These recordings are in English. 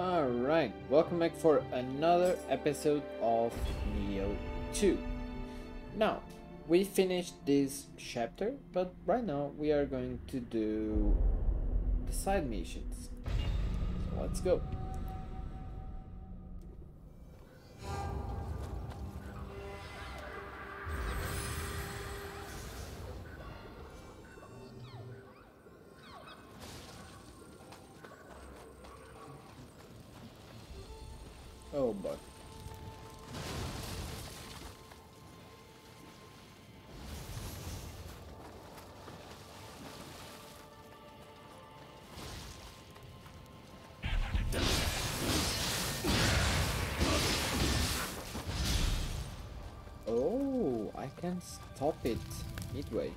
Alright, welcome back for another episode of Nioh 2. Now, we finished this chapter, but right now we are going to do the side missions. So let's go. Stop it midway.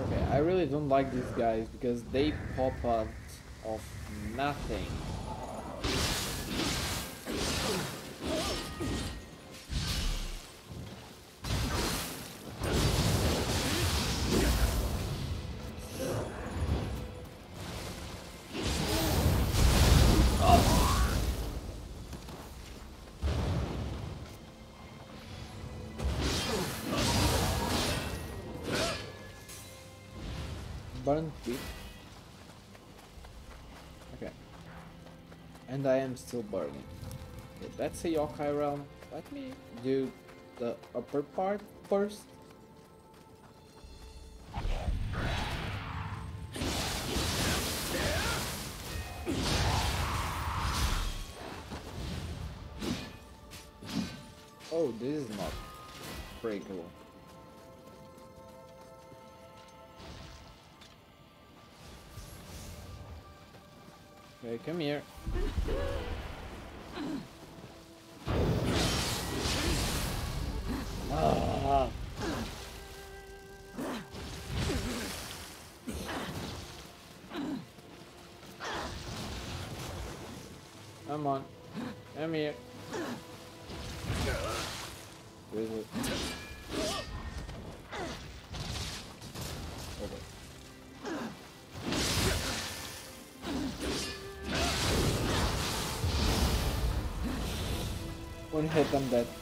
Okay, I really don't like these guys because they pop out of nothing. Okay. And I am still burning. Okay, that's a yokai realm. Let me do the upper part first. Okay, come here. hit, I'm dead.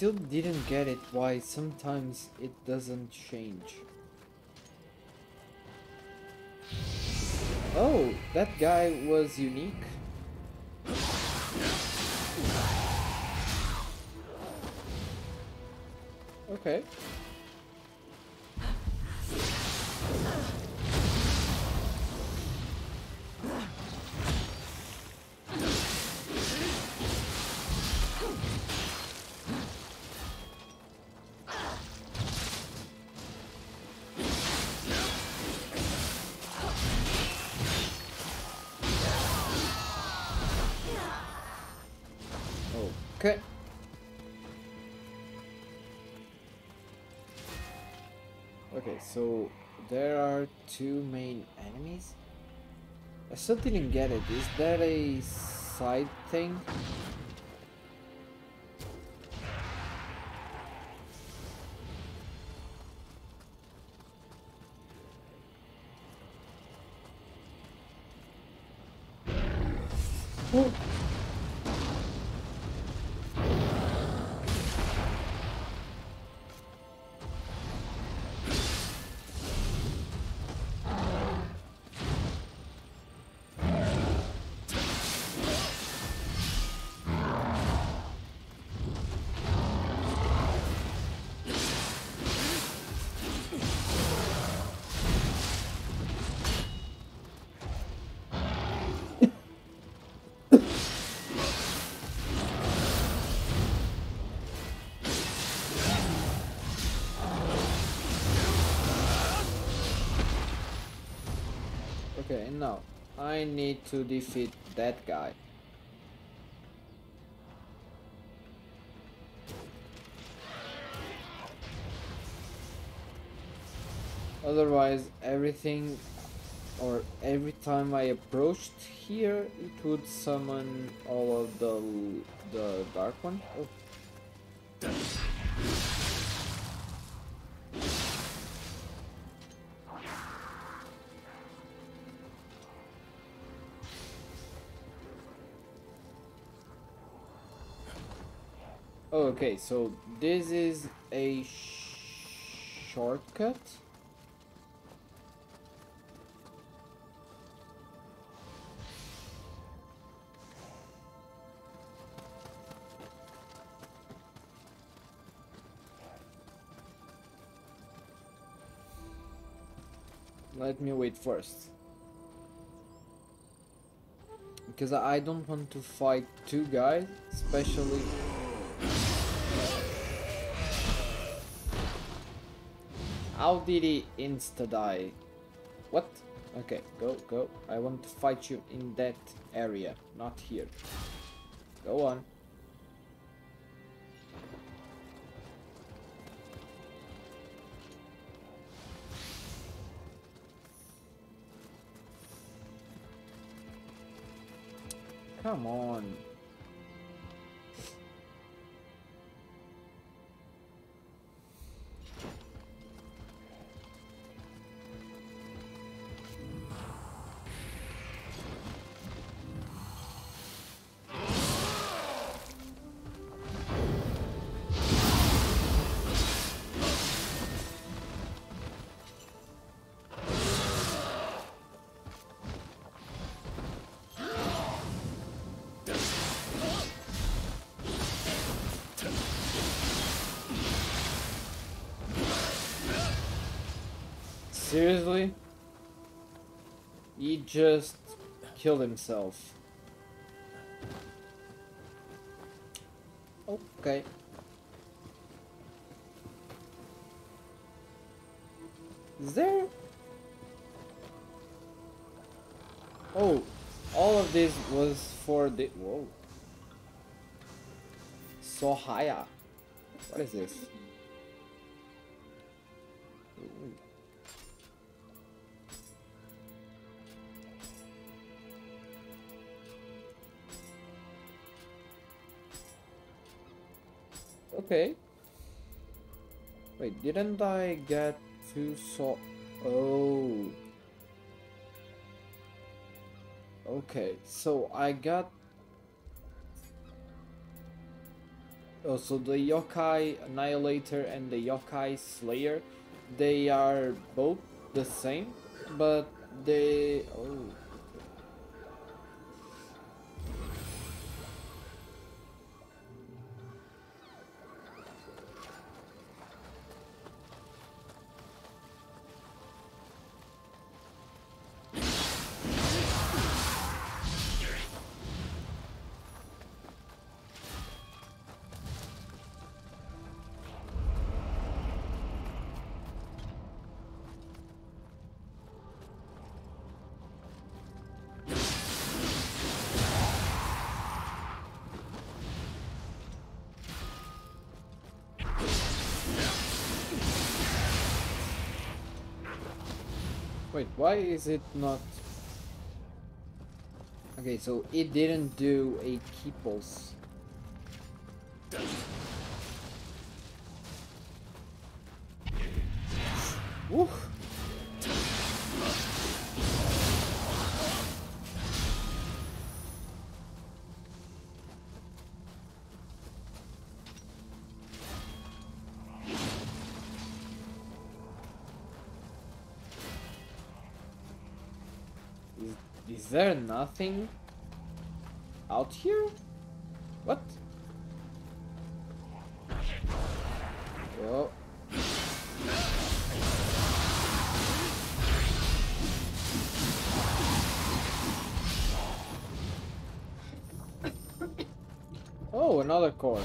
Still didn't get it why sometimes it doesn't change. Oh, that guy was unique. Okay. Okay. Two main enemies. I still didn't get it. Is that a side thing? Okay, now I need to defeat that guy. Otherwise, everything or every time I approached here, it would summon all of the the dark one. Oh. Oh, okay, so this is a sh shortcut. Let me wait first. Because I don't want to fight two guys, especially... How did he insta-die? What? Okay, go, go. I want to fight you in that area, not here. Go on. Come on. Seriously? He just killed himself. Okay. Is there... Oh, all of this was for the... Whoa. Sohaya. What is this? Okay. Wait, didn't I get to so Oh. Okay, so I got Oh, so the Yokai Annihilator and the Yokai Slayer, they are both the same, but they... Oh. Wait, why is it not... Okay, so it didn't do a Ki Pulse. Is, there nothing out here? What? Whoa. Oh. oh, another core.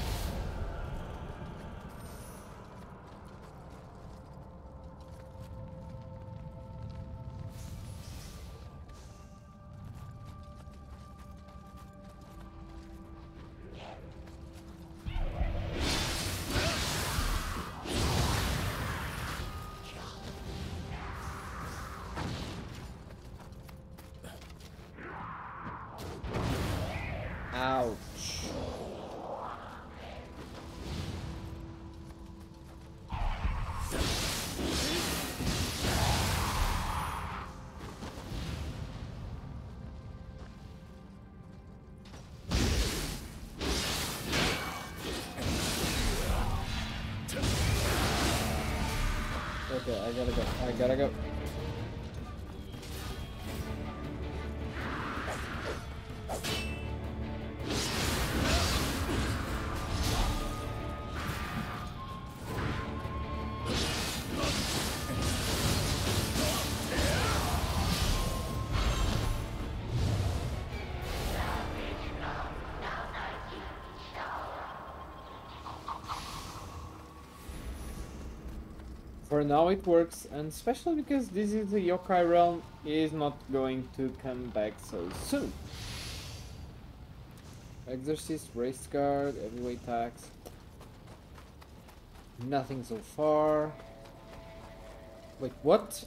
I gotta go. I gotta go. For now it works, and especially because this is the yokai realm, is not going to come back so soon. Exorcist, race guard, heavyweight tax. Nothing so far. Wait, what?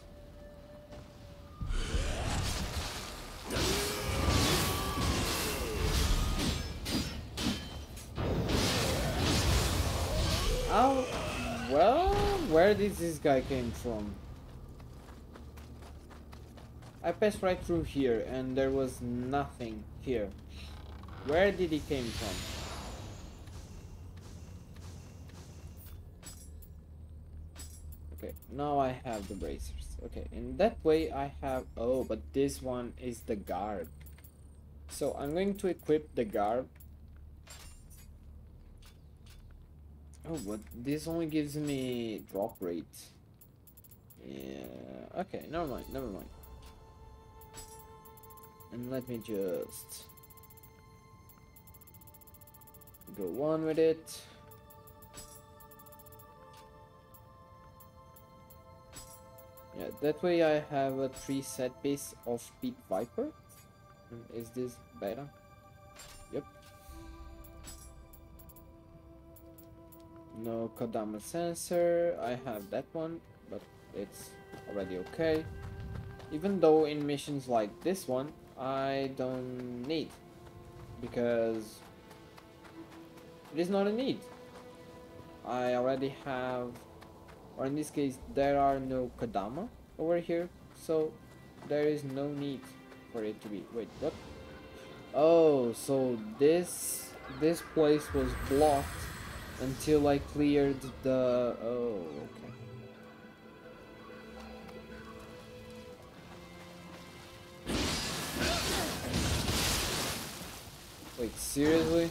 Oh, well, where did this guy came from? I passed right through here and there was nothing here. Where did he came from? Okay, now I have the bracers. Okay, in that way I have... Oh, but this one is the guard. So I'm going to equip the guard. Oh, but this only gives me drop rate. Yeah, okay, never mind, never mind. And let me just go on with it. Yeah, that way I have a preset base of Pit Viper. Is this better? No Kodama sensor. I have that one, but it's already okay. Even though in missions like this one, I don't need. Because it is not a need. I already have, or in this case, there are no Kodama over here, so there is no need for it to be. Wait, what? Oh, so this this place was blocked until I cleared the. Oh, okay. Wait, seriously?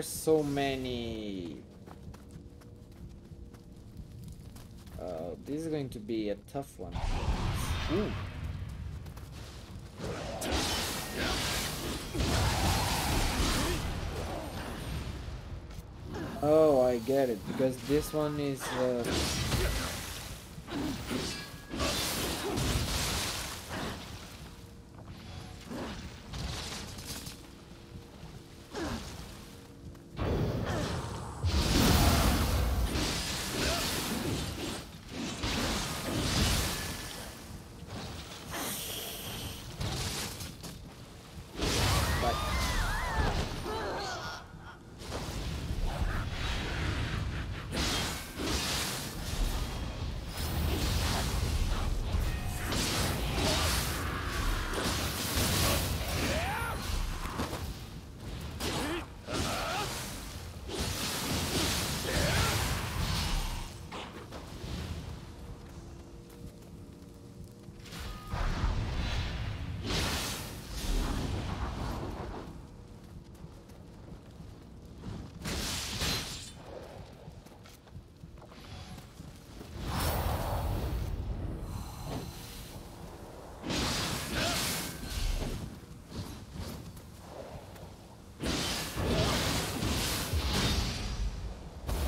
Are so many? Uh, this is going to be a tough one. Ooh. Oh, I get it, because this one is... Uh...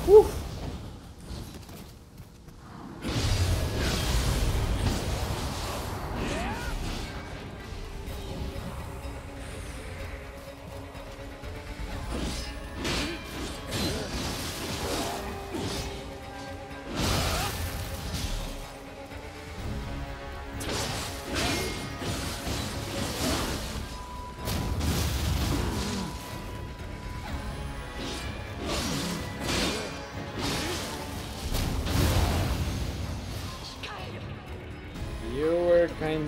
Whew.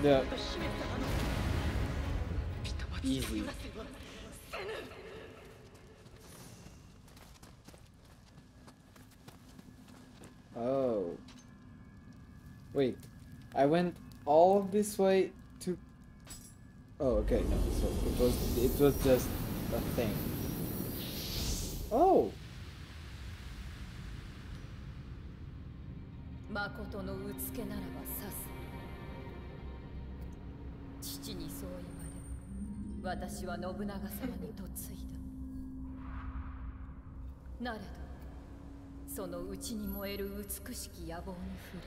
kinda easy. Oh. Wait. I went all this way to... Oh, okay, no, so it was, it was just a thing. Oh! 誠のうつけならばさす 私は信長様に嫁いだ。なれどその内に燃える美しき野望に触れ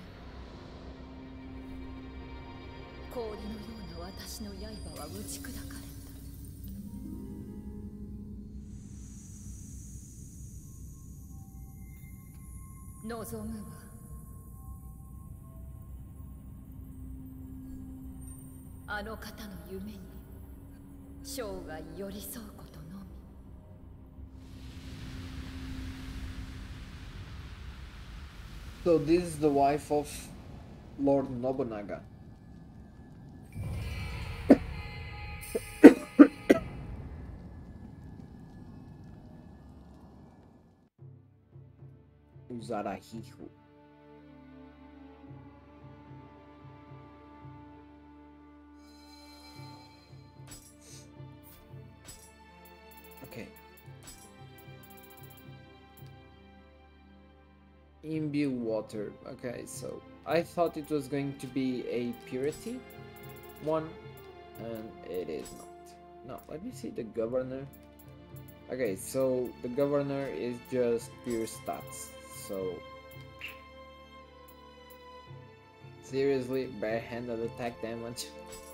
氷のような私の刃は打ち砕かれた。望むはあの方の夢に生涯寄り添うことのみ So this is the wife of Lord Nobunaga. Uzarahihu. Okay. Imbue water. Okay, so I thought it was going to be a purity one, and it is not. Now, let me see the governor. Okay, so the governor is just pure stats. So seriously, barehanded attack damage.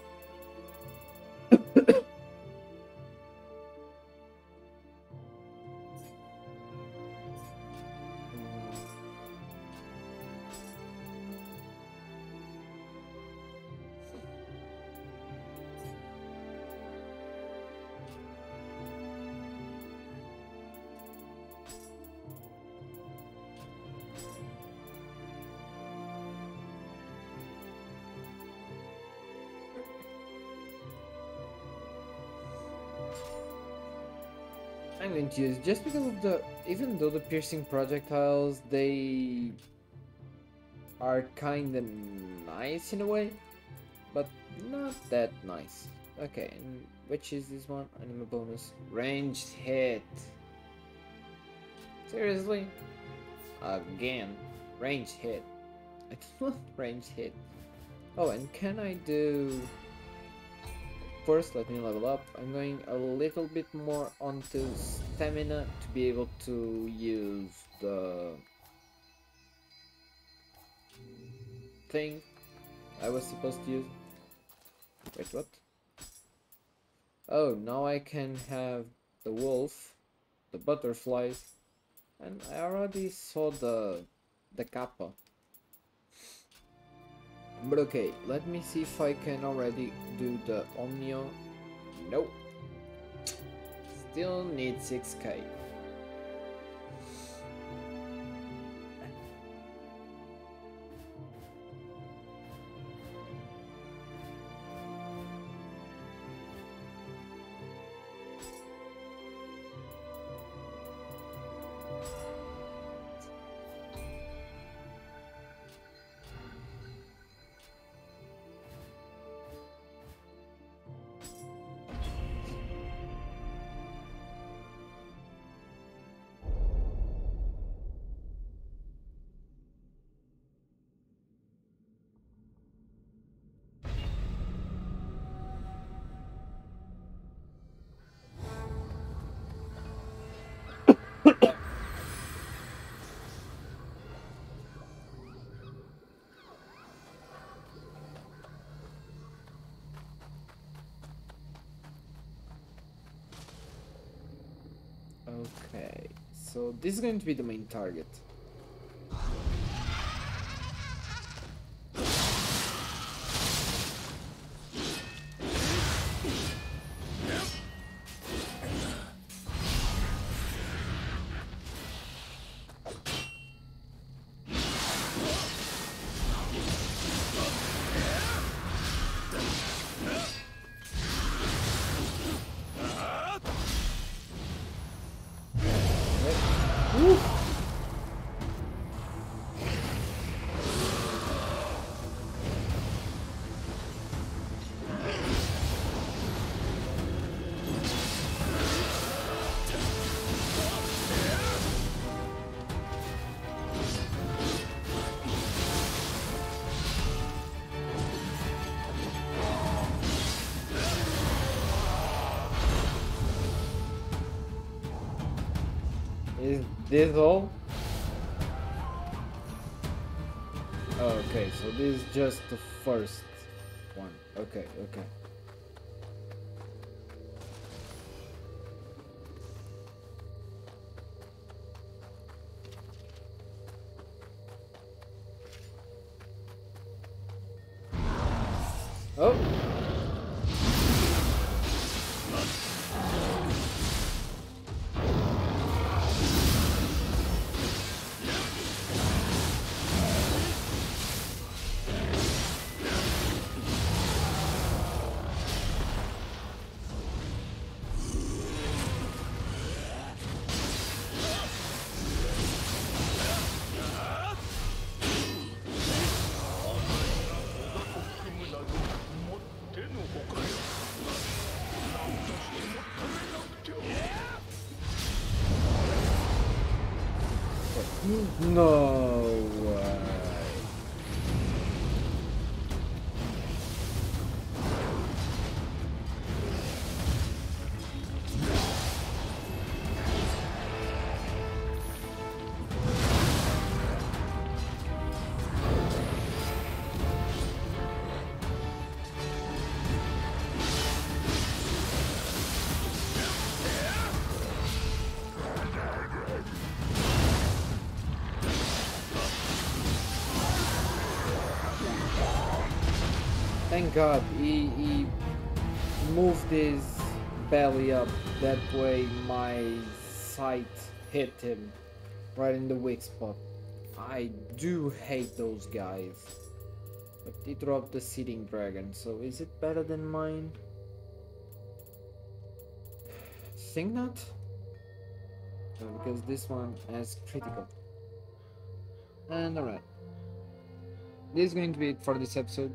I'm just because of the even though the piercing projectiles they are kinda nice in a way, but not that nice. Okay, and which is this one? Anima bonus. Ranged hit. Seriously? Again. Ranged hit. I want ranged hit. Oh, and can I do First, let me level up. I'm going a little bit more onto stamina to be able to use the thing I was supposed to use. Wait, what? Oh, now I can have the wolf, the butterflies, and I already saw the the kappa. But okay, let me see if I can already do the Omnio. Nope. Still need 6k. So this is going to be the main target. This all? Okay, so this is just the first one. Okay, okay. No God he, he moved his belly up that way my sight hit him right in the weak spot. I do hate those guys. But he dropped the seating dragon, so is it better than mine? Think not? No, because this one has critical. And alright. This is going to be it for this episode.